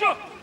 Shut